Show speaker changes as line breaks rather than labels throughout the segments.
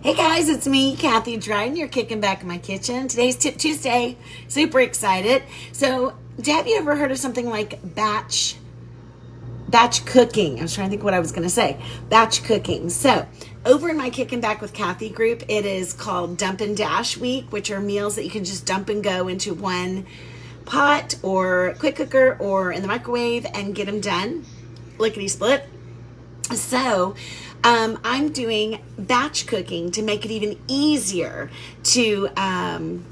Hey guys, it's me, Kathy Dryden. You're kicking back in my kitchen. Today's Tip Tuesday. Super excited. So, have you ever heard of something like batch batch cooking? I was trying to think what I was going to say. Batch cooking. So, over in my Kicking Back with Kathy group, it is called Dump and Dash Week, which are meals that you can just dump and go into one pot or quick cooker or in the microwave and get them done. Lickety split. So, um, I'm doing batch cooking to make it even easier to um,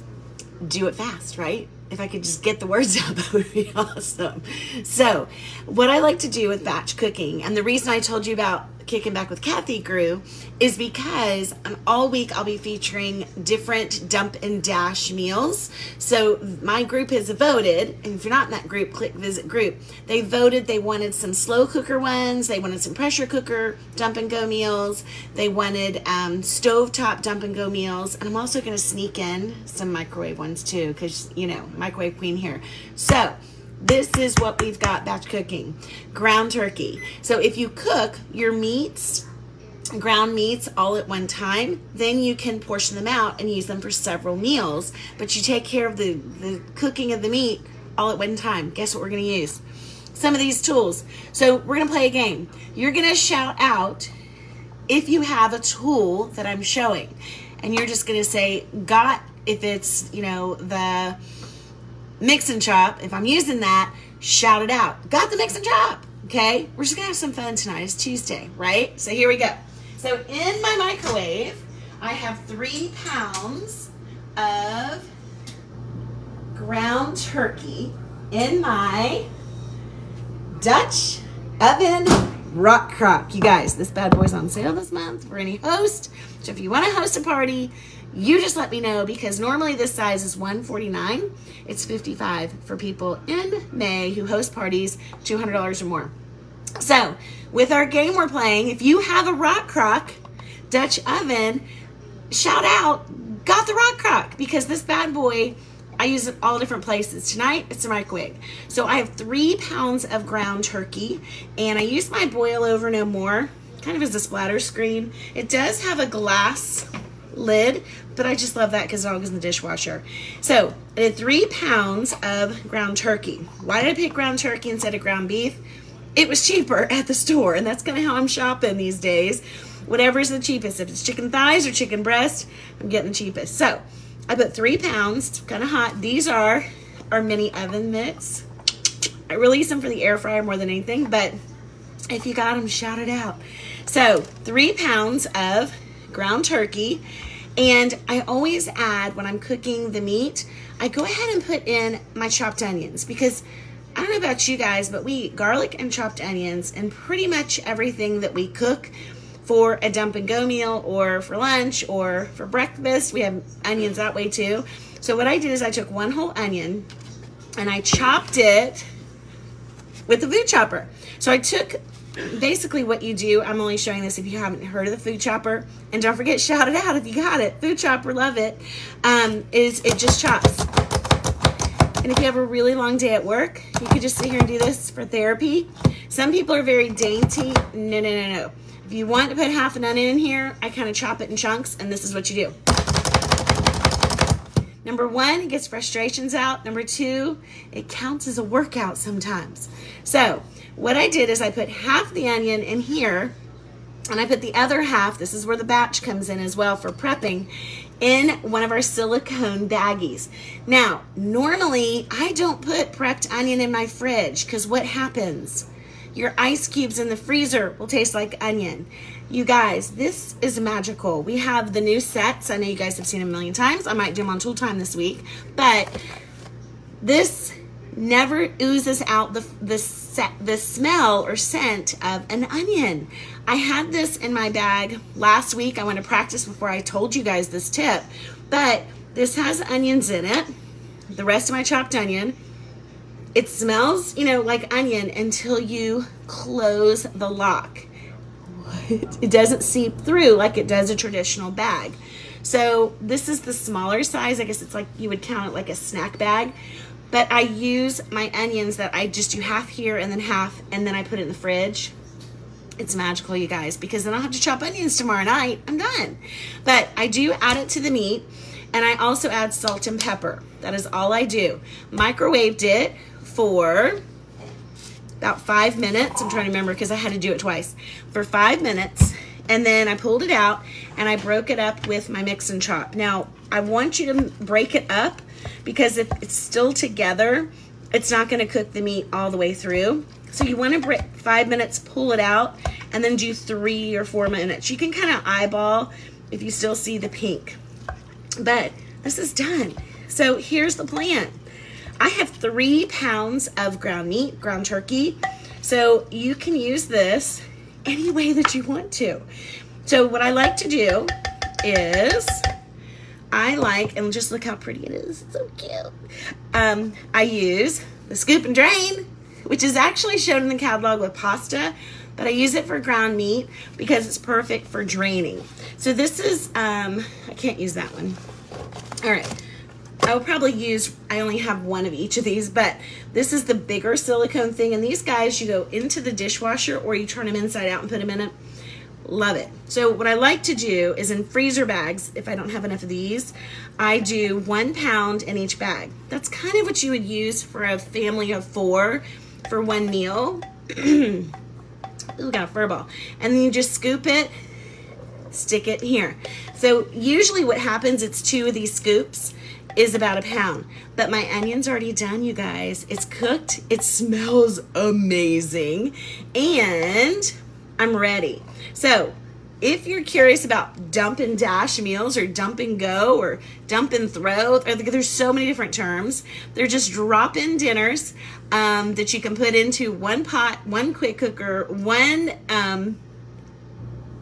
do it fast, right? If I could just get the words out, that would be awesome. So, what I like to do with batch cooking, and the reason I told you about Kicking Back with Kathy grew is because um, all week I'll be featuring different dump and dash meals. So my group has voted, and if you're not in that group, click visit group. They voted they wanted some slow cooker ones, they wanted some pressure cooker dump and go meals, they wanted um, stove top dump and go meals, and I'm also going to sneak in some microwave ones too, because you know, microwave queen here. So this is what we've got batch cooking. Ground turkey. So if you cook your meats, ground meats all at one time, then you can portion them out and use them for several meals. But you take care of the, the cooking of the meat all at one time. Guess what we're going to use? Some of these tools. So we're going to play a game. You're going to shout out if you have a tool that I'm showing. And you're just going to say, got, if it's, you know, the mix and chop, if I'm using that, shout it out. Got the mix and chop. Okay, we're just gonna have some fun tonight. It's Tuesday, right? So here we go. So in my microwave, I have three pounds of ground turkey in my Dutch oven Rockcrok. You guys, this bad boy's on sale this month for any host. So if you want to host a party, you just let me know because normally this size is 149 it's 55 for people in may who host parties $200 or more so with our game we're playing if you have a Rockcrok dutch oven shout out got the Rockcrok because this bad boy I use it all different places. Tonight, it's a microwave. So I have three pounds of ground turkey, and I use my boil over no more, kind of as a splatter screen. It does have a glass lid, but I just love that because it all goes in the dishwasher. So I did three pounds of ground turkey. Why did I pick ground turkey instead of ground beef? It was cheaper at the store, and that's kind of how I'm shopping these days. Whatever's the cheapest. If it's chicken thighs or chicken breast, I'm getting the cheapest. So I put three pounds, kind of hot. These are our mini oven mitts. I release them for the air fryer more than anything, but if you got them, shout it out. So three pounds of ground turkey. And I always add, when I'm cooking the meat, I go ahead and put in my chopped onions because I don't know about you guys, but we eat garlic and chopped onions and pretty much everything that we cook for a dump and go meal or for lunch or for breakfast. We have onions that way too. So what I did is I took one whole onion and I chopped it with the food chopper. So I took basically what you do, I'm only showing this if you haven't heard of the food chopper, and don't forget, shout it out if you got it. Food chopper, love it. Um, is it just chops. And if you have a really long day at work, you could just sit here and do this for therapy. Some people are very dainty. No, no, no, no. If you want to put half an onion in here, I kind of chop it in chunks, and this is what you do. Number one, it gets frustrations out. Number two, it counts as a workout sometimes. So what I did is I put half the onion in here and I put the other half, this is where the batch comes in as well for prepping, in one of our silicone baggies. Now, normally I don't put prepped onion in my fridge because what happens? Your ice cubes in the freezer will taste like onion. You guys, this is magical. We have the new sets. I know you guys have seen them a million times. I might do them on tool time this week, but this never oozes out the, the, the smell or scent of an onion. I had this in my bag last week. I went to practice before I told you guys this tip, but this has onions in it. The rest of my chopped onion. It smells, you know, like onion until you close the lock. It doesn't seep through like it does a traditional bag. So this is the smaller size. I guess it's like you would count it like a snack bag. But I use my onions that I just do half here and then half, and then I put it in the fridge. It's magical, you guys, because then I'll have to chop onions tomorrow night. I'm done. But I do add it to the meat, and I also add salt and pepper. That is all I do. Microwaved it for about five minutes. I'm trying to remember because I had to do it twice. For five minutes, and then I pulled it out and I broke it up with my mix and chop. Now, I want you to break it up because if it's still together, it's not gonna cook the meat all the way through. So you wanna break five minutes, pull it out, and then do three or four minutes. You can kind of eyeball if you still see the pink. But this is done. So here's the plan. I have three pounds of ground meat, ground turkey. So you can use this any way that you want to. So what I like to do is I like, and just look how pretty it is. It's so cute. Um, I use the scoop and drain, which is actually shown in the catalog with pasta, but I use it for ground meat because it's perfect for draining. So this is, um, I can't use that one. All right. I will probably use, I only have one of each of these, but this is the bigger silicone thing. And these guys, you go into the dishwasher or you turn them inside out and put them in it. Love it. So what I like to do is in freezer bags, if I don't have enough of these, I do one pound in each bag. That's kind of what you would use for a family of four for one meal. Ooh, got a fur ball. And then you just scoop it, stick it here. So usually what happens, it's two of these scoops is about a pound. But my onion's already done, you guys. It's cooked. It smells amazing. And I'm ready. So if you're curious about dump and dash meals or dump and go or dump and throw, there's so many different terms. They're just drop in dinners um, that you can put into one pot, one quick cooker, one um,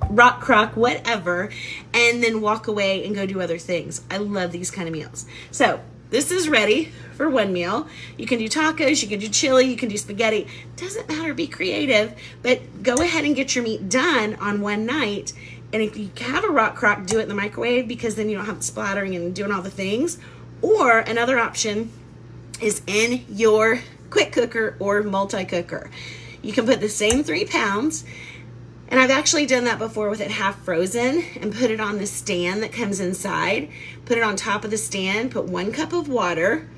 Rockcrok, whatever, and then walk away and go do other things. I love these kind of meals. So this is ready for one meal. You can do tacos, you can do chili, you can do spaghetti. Doesn't matter, be creative, but go ahead and get your meat done on one night. And if you have a rock crock, do it in the microwave because then you don't have the splattering and doing all the things. Or another option is in your quick cooker or multi cooker. You can put the same three pounds and I've actually done that before with it half frozen and put it on the stand that comes inside. Put it on top of the stand, put one cup of water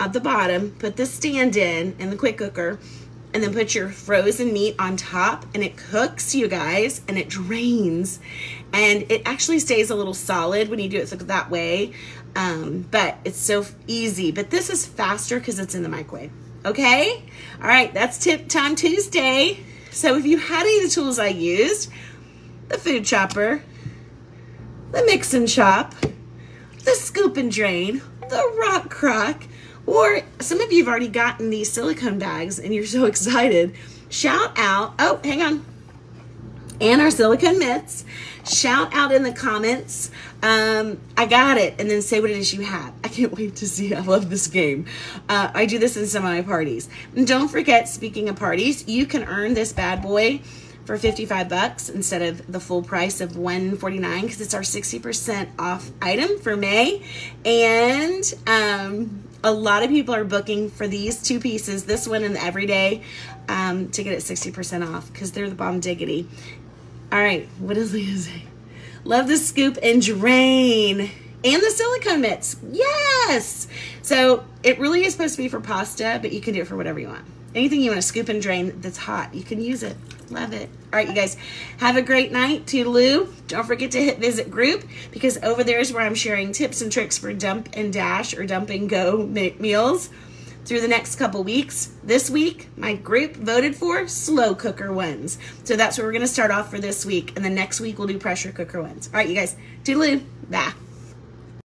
at the bottom, put the stand in in the quick cooker, and then put your frozen meat on top and it cooks, you guys, and it drains. And it actually stays a little solid when you do it that way. Um, but it's so easy. But this is faster because it's in the microwave. Okay? All right, that's Tip Time Tuesday. So if you had any of the tools I used, the food chopper, the mix and chop, the scoop and drain, the Rockcrok, or some of you have already gotten these silicone bags and you're so excited, shout out, oh, hang on, and our silicone mitts. Shout out in the comments, um, I got it, and then say what it is you have. I can't wait to see. I love this game. Uh, I do this in some of my parties. And don't forget, speaking of parties, you can earn this bad boy for 55 bucks instead of the full price of 149 because it's our 60% off item for May. And um, a lot of people are booking for these two pieces, this one and the everyday, um, to get it 60% off because they're the bomb diggity. All right, what does Leah say? Love the scoop and drain. And the silicone mitts. Yes! So it really is supposed to be for pasta, but you can do it for whatever you want. Anything you want to scoop and drain that's hot, you can use it. Love it. All right, you guys, have a great night. Toodaloo. Don't forget to hit visit group because over there is where I'm sharing tips and tricks for dump and dash or dump and go meals through the next couple weeks. This week, my group voted for slow cooker ones. So that's what we're going to start off for this week. And the next week, we'll do pressure cooker ones. All right, you guys, toodaloo. Bye.